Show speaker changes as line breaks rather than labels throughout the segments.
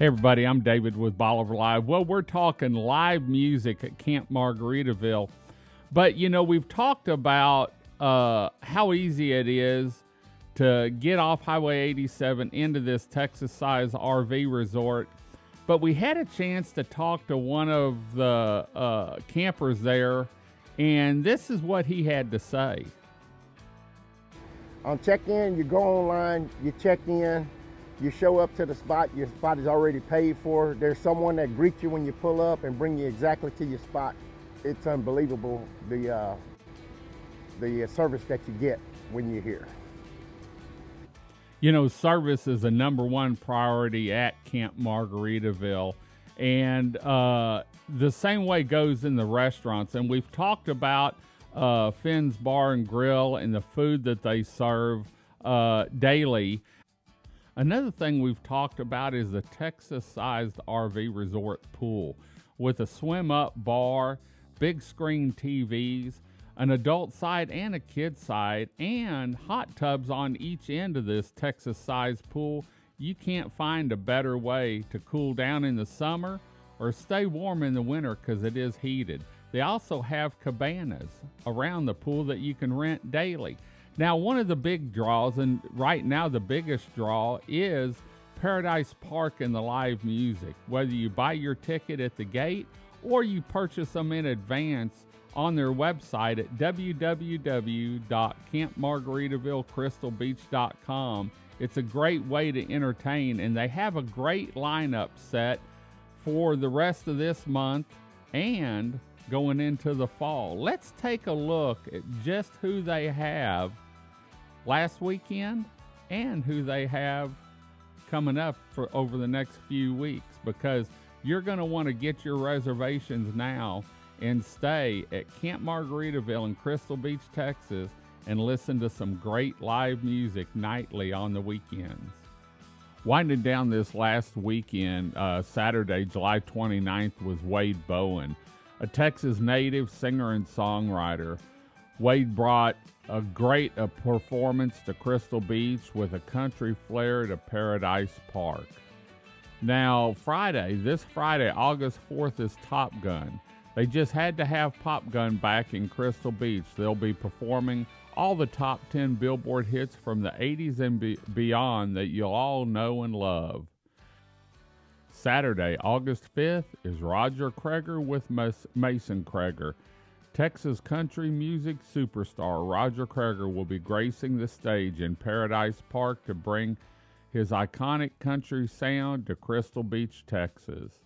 Hey, everybody, I'm David with Bolivar Live. Well, we're talking live music at Camp Margaritaville. But, you know, we've talked about uh, how easy it is to get off Highway 87 into this Texas sized RV resort. But we had a chance to talk to one of the uh, campers there, and this is what he had to say.
On check in, you go online, you check in, you show up to the spot, your spot is already paid for. There's someone that greets you when you pull up and bring you exactly to your spot. It's unbelievable the uh, the service that you get when you're here.
You know, service is a number one priority at Camp Margaritaville. And uh, the same way goes in the restaurants. And we've talked about uh, Fins Bar and Grill and the food that they serve uh, daily. Another thing we've talked about is the Texas sized RV resort pool with a swim up bar, big screen TVs, an adult side and a kid side, and hot tubs on each end of this Texas sized pool. You can't find a better way to cool down in the summer or stay warm in the winter because it is heated. They also have cabanas around the pool that you can rent daily. Now, one of the big draws, and right now the biggest draw, is Paradise Park and the live music. Whether you buy your ticket at the gate or you purchase them in advance on their website at www.campmargaritavillecrystalbeach.com. It's a great way to entertain, and they have a great lineup set for the rest of this month and going into the fall. Let's take a look at just who they have last weekend and who they have coming up for over the next few weeks because you're going to want to get your reservations now and stay at Camp Margaritaville in Crystal Beach, Texas, and listen to some great live music nightly on the weekends. Winding down this last weekend, uh, Saturday, July 29th, was Wade Bowen, a Texas native singer and songwriter. Wade brought a great a performance to Crystal Beach with a country flair to Paradise Park. Now, Friday, this Friday, August 4th, is Top Gun. They just had to have Pop Gun back in Crystal Beach. They'll be performing all the top 10 Billboard hits from the 80s and be- beyond that you'll all know and love. Saturday, August 5th, is Roger Creager with Mason Creager. Texas country music superstar Roger Creager will be gracing the stage in Paradise Park to bring his iconic country sound to Crystal Beach, Texas.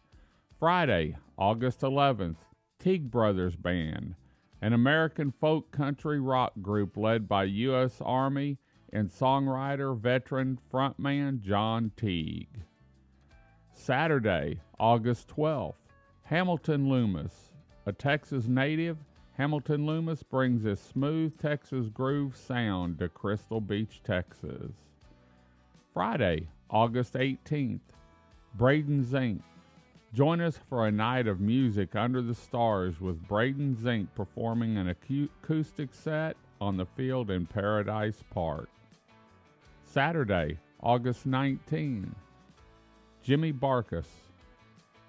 Friday, August 11th, Teague Brothers Band, an American folk country rock group led by U.S. Army and songwriter veteran frontman John Teague. Saturday, August 12th, Hamilton Loomis, a Texas native Hamilton Loomis brings a smooth Texas groove sound to Crystal Beach, Texas. Friday, August 18th, Braden Zink. Join us for a night of music under the stars with Braden Zink performing an acoustic set on the field in Paradise Park. Saturday, August 19th, Jimmy Barkus.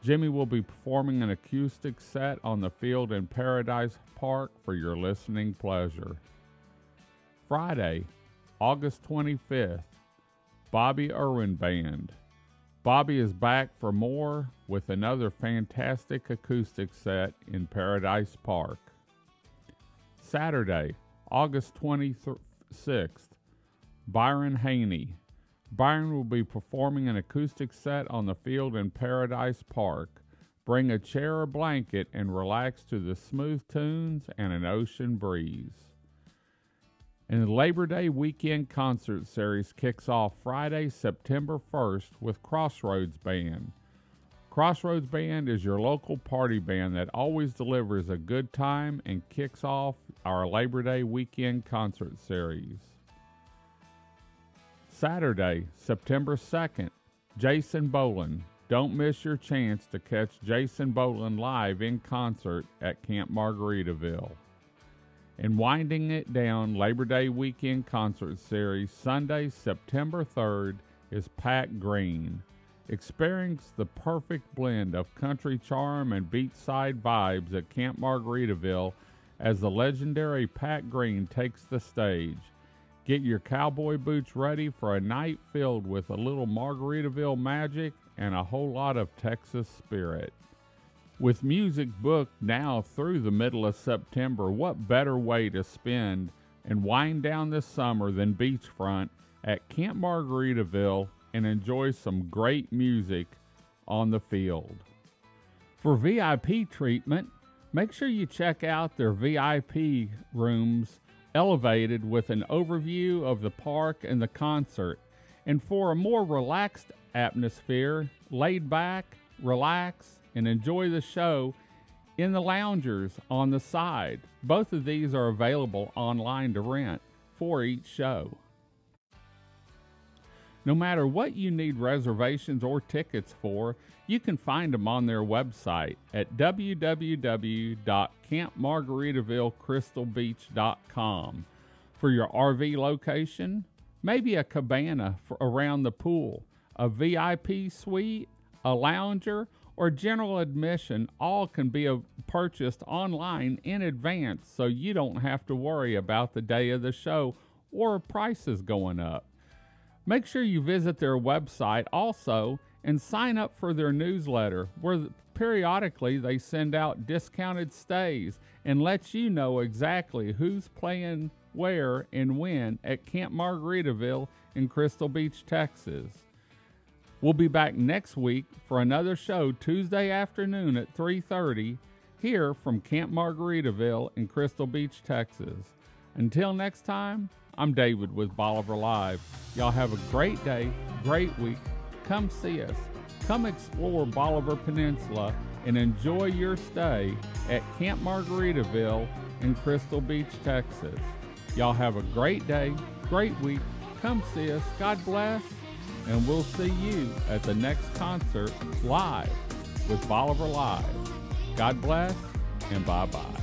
Jimmy will be performing an acoustic set on the field in Paradise Park for your listening pleasure. Friday, August 25th, Bobby Irwin Band. Bobby is back for more with another fantastic acoustic set in Paradise Park. Saturday, August 26th, Byron Haney. Byron will be performing an acoustic set on the field in Paradise Park. Bring a chair or blanket and relax to the smooth tunes and an ocean breeze. And the Labor Day weekend concert series kicks off Friday, September 1st with Crossroads Band. Crossroads Band is your local party band that always delivers a good time and kicks off our Labor Day weekend concert series. Saturday, September 2nd, Jason Boland. Don't miss your chance to catch Jason Boland live in concert at Camp Margaritaville. And winding it down, Labor Day weekend concert series, Sunday, September 3rd, is Pat Green, Experience the perfect blend of country charm and beachside vibes at Camp Margaritaville as the legendary Pat Green takes the stage. Get your cowboy boots ready for a night filled with a little Margaritaville magic and a whole lot of Texas spirit. With music booked now through the middle of September, what better way to spend and wind down this summer than beachfront at Camp Margaritaville and enjoy some great music on the field. For VIP treatment, make sure you check out their VIP rooms elevated with an overview of the park and the concert. And for a more relaxed atmosphere, laid back, relax, and enjoy the show in the loungers on the side. Both of these are available online to rent for each show. No matter what you need reservations or tickets for, you can find them on their website at www.campmargaritavillecrystalbeach.com. For your RV location, maybe a cabana around the pool, a VIP suite, a lounger, or general admission, all can be uh, purchased online in advance so you don't have to worry about the day of the show or prices going up. Make sure you visit their website also and sign up for their newsletter where periodically they send out discounted stays and let you know exactly who's playing where and when at Camp Margaritaville in Crystal Beach, Texas. We'll be back next week for another show Tuesday afternoon at 3:30 here from Camp Margaritaville in Crystal Beach, Texas. Until next time, I'm David with Bolivar Live. Y'all have a great day, great week. Come see us. Come explore Bolivar Peninsula and enjoy your stay at Camp Margaritaville in Crystal Beach, Texas. Y'all have a great day, great week. Come see us. God bless. And we'll see you at the next concert live with Bolivar Live. God bless and bye bye.